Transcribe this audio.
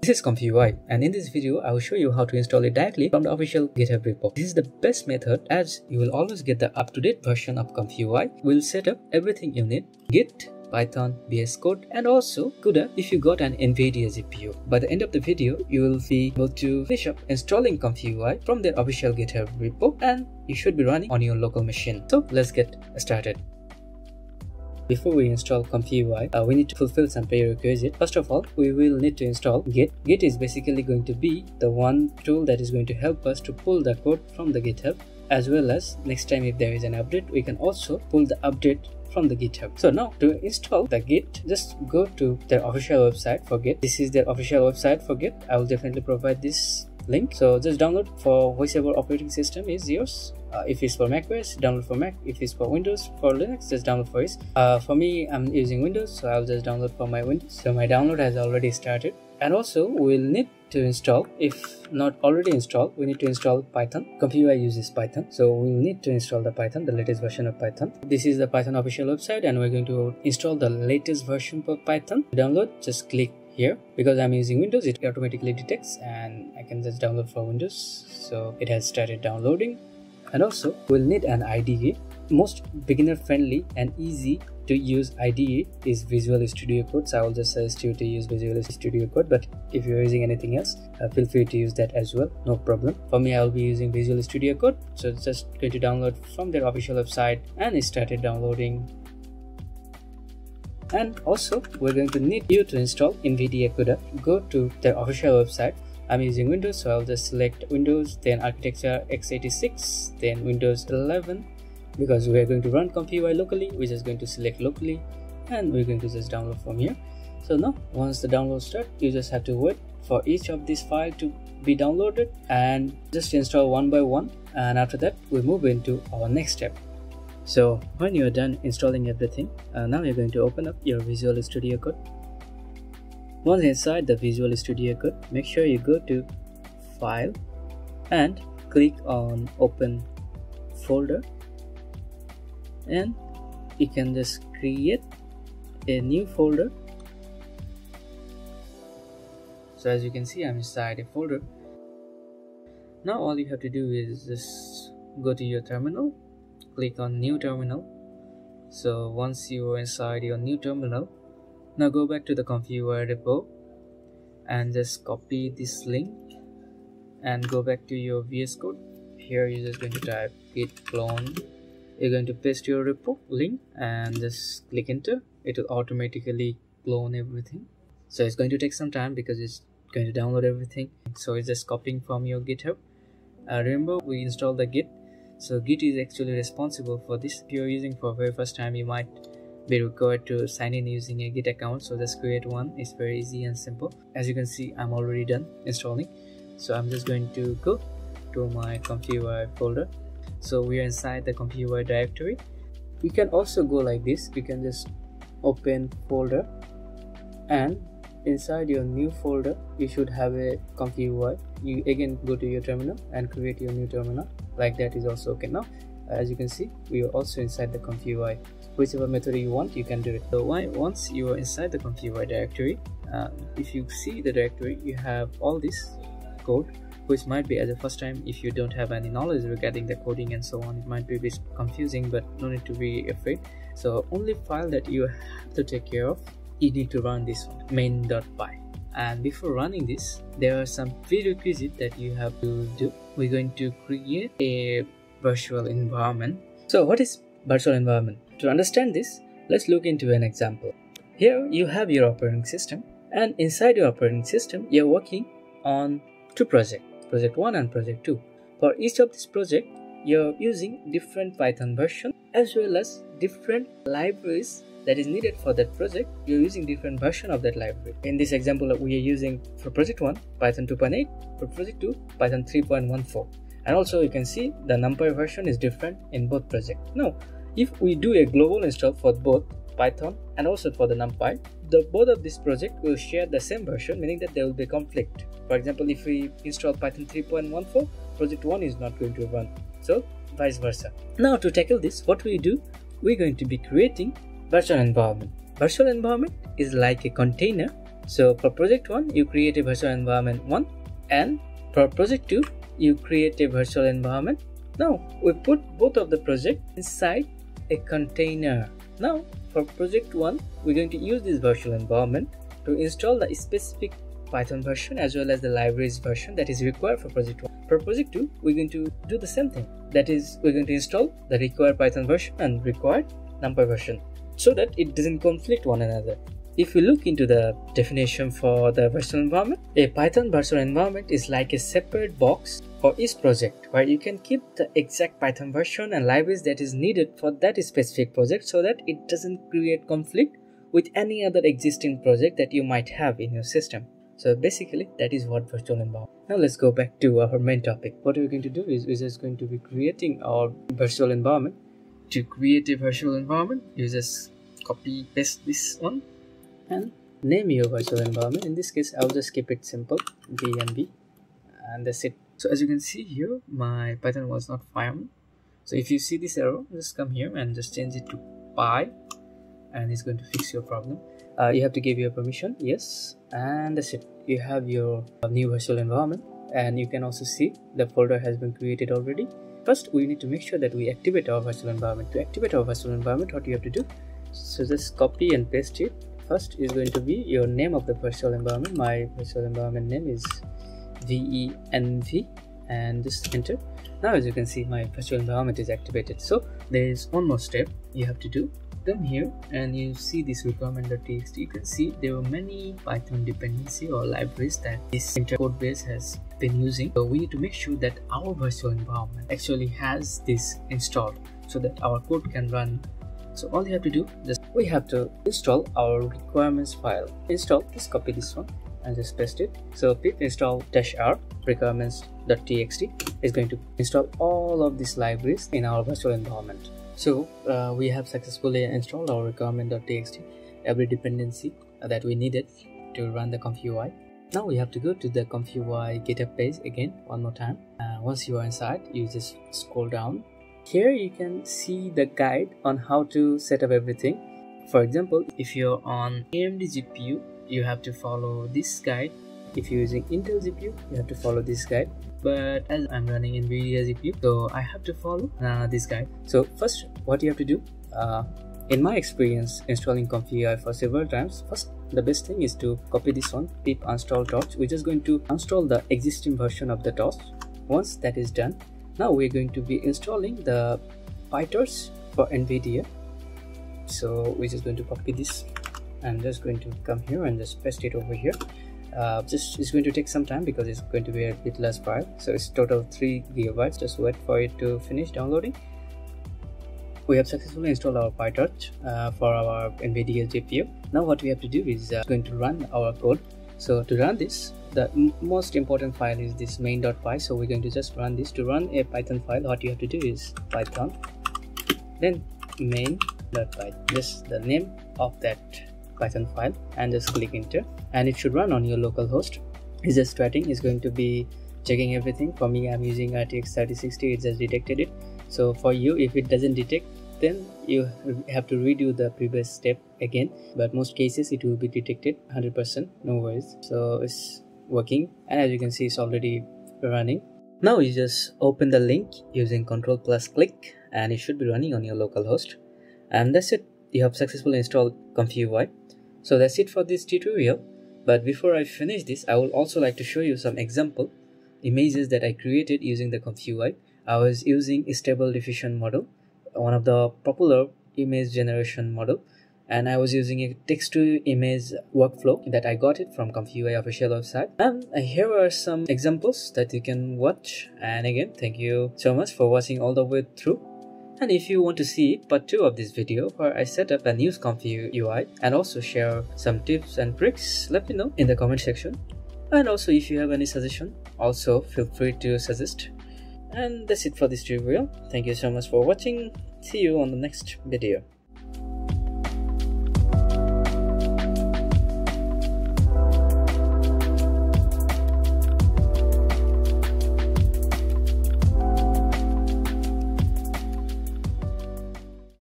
This is ComfyUI and in this video I will show you how to install it directly from the official GitHub repo. This is the best method as you will always get the up-to-date version of ComfyUI. We'll set up everything you need. Git, Python, VS Code and also CUDA if you got an NVIDIA GPU. By the end of the video, you will be able to finish up installing ComfyUI from their official GitHub repo and you should be running on your local machine. So let's get started. Before we install ComfyUI, uh, we need to fulfill some prerequisites. First of all, we will need to install Git. Git is basically going to be the one tool that is going to help us to pull the code from the GitHub as well as next time if there is an update, we can also pull the update from the github so now to install the git just go to their official website for git this is their official website for git i will definitely provide this link so just download for whichever operating system is yours uh, if it's for macOS, download for Mac. If it's for Windows, for Linux, just download for it. Uh, for me, I'm using Windows, so I'll just download for my Windows. So my download has already started. And also, we'll need to install, if not already installed, we need to install Python. ComfyUI uses Python, so we'll need to install the Python, the latest version of Python. This is the Python official website, and we're going to install the latest version of Python. Download, just click here because i'm using windows it automatically detects and i can just download for windows so it has started downloading and also we'll need an IDE. Most beginner friendly and easy to use IDE is Visual Studio Code. So I will just suggest you to use Visual Studio Code. But if you're using anything else, uh, feel free to use that as well. No problem. For me, I will be using Visual Studio Code. So just going to download from their official website and it started downloading. And also, we're going to need you to install NVIDIA CUDA. Go to their official website. I'm using Windows so I'll just select Windows then architecture x86 then Windows 11 because we're going to run ComfyUI locally. We're just going to select locally and we're going to just download from here. So now once the download start you just have to wait for each of these file to be downloaded and just install one by one. And after that we move into our next step so when you're done installing everything uh, now you're going to open up your Visual Studio Code. Once inside the Visual Studio Code, make sure you go to File and click on Open Folder. And you can just create a new folder. So as you can see I'm inside a folder. Now all you have to do is just go to your terminal click on new terminal so once you are inside your new terminal now go back to the ComfyUI repo and just copy this link and go back to your VS Code. Here you're just going to type git clone. You're going to paste your repo link and just click enter. It will automatically clone everything. So it's going to take some time because it's going to download everything. So it's just copying from your GitHub. Uh, remember we installed the Git. So Git is actually responsible for this. If you're using for very first time, you might be required to sign in using a git account. So just create one. It's very easy and simple. As you can see i'm already done installing. So i'm just going to go to my ComfyUI folder. So we are inside the ComfyUI directory. We can also go like this. You can just open folder. And inside your new folder you should have a ComfyUI you again go to your terminal and create your new terminal like that is also okay now as you can see we are also inside the ComfyUI whichever method you want you can do it. So why once you are inside the ComfyUI directory uh, if you see the directory you have all this code which might be as a first time if you don't have any knowledge regarding the coding and so on. It might be a bit confusing but no need to be afraid. So only file that you have to take care of you need to run this main.py and before running this there are some prerequisites that you have to do we're going to create a virtual environment so what is virtual environment to understand this, let's look into an example. Here you have your operating system and inside your operating system you're working on two projects, project 1 and project 2. For each of this project, you're using different Python version as well as different libraries that is needed for that project you're using different version of that library in this example we are using for project 1 python 2.8 for project 2 python 3.14 and also you can see the numpy version is different in both projects now if we do a global install for both Python and also for the NumPy, the both of this project will share the same version, meaning that there will be conflict. For example, if we install Python 3.14, project 1 is not going to run. So vice versa. Now to tackle this, what we do, we're going to be creating virtual environment. Virtual environment is like a container So for project 1, you create a virtual environment 1 and for project 2, you create a virtual environment. Now we put both of the project inside a container. Now for project 1, we're going to use this virtual environment to install the specific Python version as well as the libraries version that is required for project 1. For project 2, we're going to do the same thing. That is, we're going to install the required Python version and required NumPy version so that it doesn't conflict one another. If we look into the definition for the virtual environment, a Python virtual environment is like a separate box for each project where you can keep the exact Python version and libraries that is needed for that specific project so that it doesn't create conflict with any other existing project that you might have in your system. So basically that is what virtual environment. Now let's go back to our main topic. What we're going to do is we're just going to be creating our virtual environment. To create a virtual environment, you just copy paste this one. And name your virtual environment. In this case, I'll just keep it simple, venv and that's it. So as you can see here, my Python was not found. So if you see this error, just come here and just change it to Py and it's going to fix your problem. Uh, you have to give your permission yes. And that's it. You have your new virtual environment. And you can also see the folder has been created already first we need to make sure that we activate our virtual environment. To activate our virtual environment what you have to do so just copy and paste it. First is going to be your name of the virtual environment. My virtual environment name is venv and just enter. Now as you can see my virtual environment is activated. So there is one more step you have to do come here and you see this requirement.txt you can see there are many python dependency or libraries that this code base has been using. So we need to make sure that our virtual environment actually has this installed so that our code can run. So all you have to do is we have to install our requirements file. Install just copy this one and just paste it. So pip install dash r requirements.txt is going to install all of these libraries in our virtual environment so uh, we have successfully installed our requirement.txt, every dependency that we needed to run the UI. Now we have to go to the UI GitHub page again one more time. Uh, once you are inside, you just scroll down. Here you can see the guide on how to set up everything. For example, if you're on AMD GPU, you have to follow this guide. If you're using Intel GPU, you have to follow this guide. But as I'm running NVIDIA GPU so I have to follow uh, this guide. So first what you have to do uh, in my experience installing ComfyUI for several times first the best thing is to copy this one pip install torch. We're just going to install the existing version of the torch. Once that is done now we're going to be installing the PyTorch for NVIDIA. So we're just going to copy this I'm just going to come here and just paste it over here uh, just it's going to take some time because it's going to be a bit less file so it's total 3 gigabytes just wait for it to finish downloading we have successfully installed our PyTorch uh, for our NVIDIA GPU. Now what we have to do is uh, going to run our code. So to run this, the most important file is this main.py. So we're going to just run this. To run a Python file, what you have to do is Python, then main.py. This the name of that python file and just click enter. And it should run on your local host. It's just starting. Is going to be checking everything. For me i'm using rtx 3060 it just detected it. So for you if it doesn't detect then you have to redo the previous step again. But most cases it will be detected 100% no worries. So it's working. And as you can see it's already running. Now you just open the link using control plus click and it should be running on your local host. And that's it. You have successfully installed ComfyUI so that's it for this tutorial. But before I finish this, I would also like to show you some example images that I created using the ComfyUI. I was using a Stable Diffusion model, one of the popular image generation model and I was using a text to image workflow that I got it from ComfyUI official website. And here are some examples that you can watch. And again, thank you so much for watching all the way through. And if you want to see part 2 of this video where I set up a new Comfy UI and also share some tips and tricks, let me know in the comment section. And also if you have any suggestion, also feel free to suggest. And that's it for this tutorial. Thank you so much for watching. See you on the next video.